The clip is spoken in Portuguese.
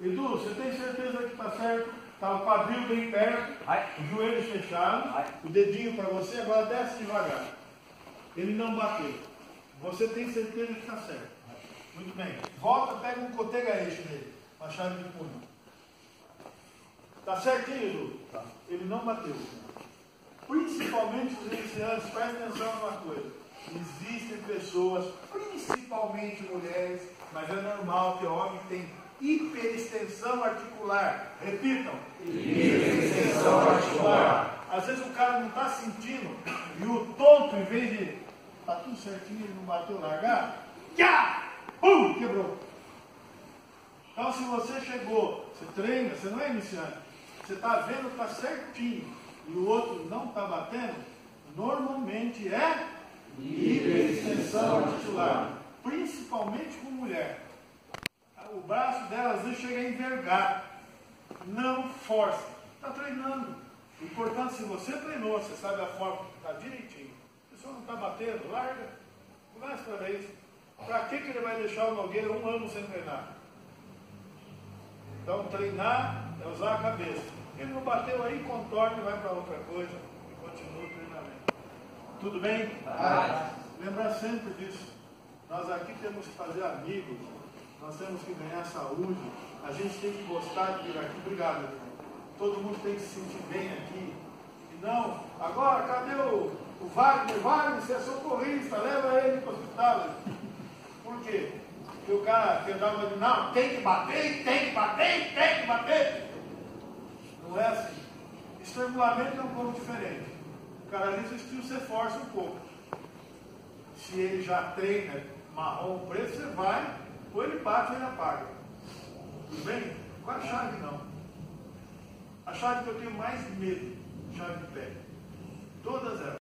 Edu, você tem certeza que está certo? Está o quadril bem perto, Ai. os joelhos fechados, Ai. o dedinho para você, agora desce devagar. Ele não bateu. Você tem certeza que está certo. Muito bem. Volta, pega um cotega-eixo nele, uma chave de punho. Está certinho, Edu? Tá. Ele não bateu. Principalmente os iniciantes, presta atenção numa coisa. Existem pessoas, principalmente mulheres, mas é normal que homem tem hiperextensão articular. Repitam. Hiperextensão articular. Às vezes o cara não está sentindo e o tonto, em vez de tá tudo certinho, ele não bateu largar, já! Pum! Quebrou. Então, se você chegou, você treina, você não é iniciante, você está vendo que está certinho e o outro não está batendo, normalmente é hiperextensão articular, principalmente com mulher. O braço dela às vezes chega a envergar. Não force. Está treinando. O importante, se você treinou, você sabe a forma, está direitinho. A pessoa não está batendo, larga. Mais para isso. Para que, que ele vai deixar o Nogueira um ano sem treinar? Então, treinar é usar a cabeça. Ele não bateu aí, contorna e vai para outra coisa. E continua o treinamento. Tudo bem? Vai. Lembrar sempre disso. Nós aqui temos que fazer amigos. Nós temos que ganhar saúde. A gente tem que gostar de vir aqui. Obrigado. irmão. Todo mundo tem que se sentir bem aqui. E não, agora cadê o, o Wagner? Wagner, você é socorrista, leva ele para o hospital. Por quê? Porque o cara quer dar uma de não, tem que bater, tem que bater, tem que bater. Não é assim. Estrangulamento é um pouco diferente. O cara resistiu, você força um pouco. Se ele já treina marrom preto, você vai, ou ele bate ou ele apaga. Tudo bem? Com a chave não. A chave que eu tenho mais medo, chave de pé. Todas elas.